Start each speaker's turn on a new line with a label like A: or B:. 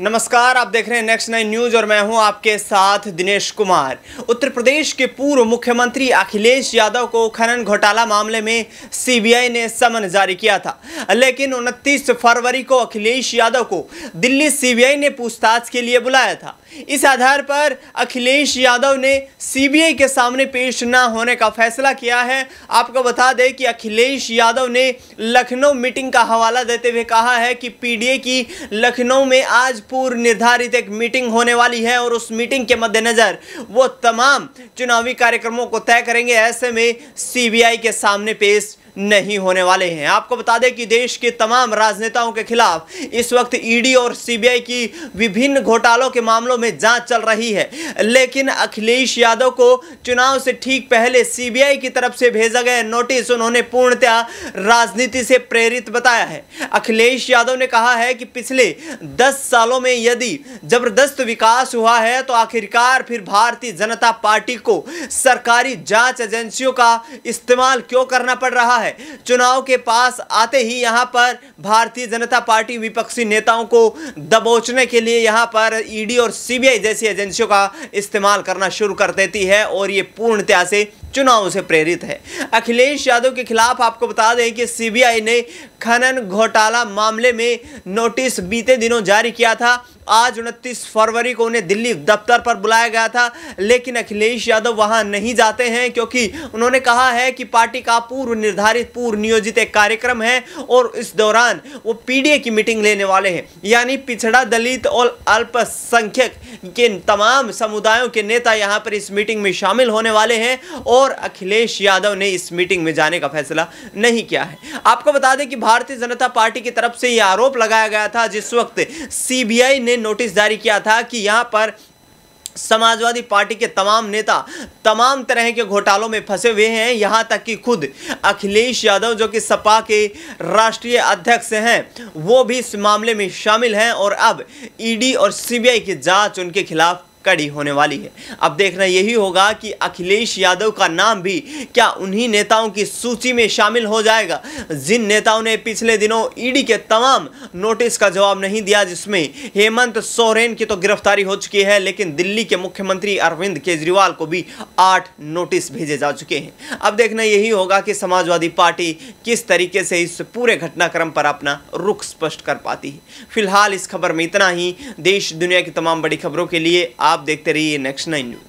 A: नमस्कार, आप देख रहे हैं नेक्स्ट नाइन न्यूज़ और मैं हूँ आपके साथ दिनेश कुमार। उत्तर प्रदेश के पूर्व मुख्यमंत्री अखिलेश यादव को खनन घोटाला मामले में सीबीआई ने समन जारी किया था। लेकिन 29 फरवरी को अखिलेश यादव को दिल्ली सीबीआई ने पूछताछ के लिए बुलाया था। इस आधार पर अखिलेश यादव ने सीबीआई के सामने पेश न होने का फैसला किया है। आपको बता दें कि अखिलेश यादव ने लखनऊ मीटिंग का हवाला देते हुए कहा है कि पीडीए की लखनऊ में आज पूर्व निर्धारित एक मीटिंग होने वाली है और उस मीटिंग के मद्देनजर वो तमाम चुनावी कार्यक्रमों को तय करेंगे। ऐसे में सीबीआई के सामने पेश नहीं होने वाले हैं। आपको बता दें कि देश के तमाम राजनेताओं के खिलाफ इस वक्त ईडी और सीबीआई की विभिन्न घोटालों के मामलों में जाँच चल रही है। लेकिन अखिलेश यादव को चुनाव से ठीक पहले सीबीआई की तरफ़ से भेजा गया नोटिस उन्होंने पूर्णतः राजनीति से प्रेरित बताया है। अखिलेश यादव ने कहा है कि पिछले दस सालों में यदि ज़बरदस्त विकास हुआ है तो आखिरकार फिर भारतीय जनता पार्टी को सरकारी जाँच एजेंसियों का इस्तेमाल क्यों करना पड़ रहा है। चुनाव के पास आते ही यहाँ पर भारतीय जनता पार्टी विपक्षी नेताओं को दबोचने के लिए यहाँ पर ईडी और सीबीआई जैसी एजेंसियों का इस्तेमाल करना शुरू कर देती है और ये पूर्णतया से चुनाव से प्रेरित है। अखिलेश यादव के खिलाफ आपको बता दें कि सीबीआई ने खनन घोटाला मामले में नोटिस बीते दिनों जारी किया था। आज उनतीस फरवरी को उन्हें दिल्ली दफ्तर पर बुलाया गया था, लेकिन अखिलेश यादव वहाँ नहीं जाते हैं क्योंकि उन्होंने कहा है कि पार्टी का पूर्व निर्धारित, पूर्व नियोजित एक कार्यक्रम है और इस दौरान वो पीडीए की मीटिंग लेने वाले हैं। यानी पिछड़ा दलित और अल्पसंख्यक के तमाम समुदायों के नेता यहाँ पर इस मीटिंग में शामिल होने वाले हैं और अखिलेश यादव ने इस मीटिंग में जाने का फैसला नहीं किया है। आपको बता दें कि भारतीय जनता पार्टी की तरफ़ से यह आरोप लगाया गया था, जिस वक्त सीबीआई ने नोटिस जारी किया था कि यहाँ पर समाजवादी पार्टी के तमाम नेता तमाम तरह के घोटालों में फंसे हुए हैं। यहाँ तक कि खुद अखिलेश यादव, जो कि सपा के राष्ट्रीय अध्यक्ष हैं, वो भी इस मामले में शामिल हैं और अब ईडी और सीबीआई की जाँच उनके खिलाफ कड़ी होने वाली है। अब देखना यही होगा कि अखिलेश यादव का नाम भी क्या उन्हीं नेताओं की सूची में शामिल हो जाएगा? जिन नेताओं ने पिछले दिनों ईडी के तमाम नोटिस का जवाब नहीं दिया, जिसमें हेमंत सोरेन की तो गिरफ्तारी हो चुकी है, लेकिन दिल्ली के मुख्यमंत्री अरविंद केजरीवाल को भी आठ नोटिस भेजे जा चुके हैं। अब देखना यही होगा कि समाजवादी पार्टी किस तरीके से इस पूरे घटनाक्रम पर अपना रुख स्पष्ट कर पाती है। फ़िलहाल इस खबर में इतना ही। देश, दुनिया की तमाम बड़ी खबरों के लिए आप देखते रहिए नेक्स्ट नाइन न्यूज़।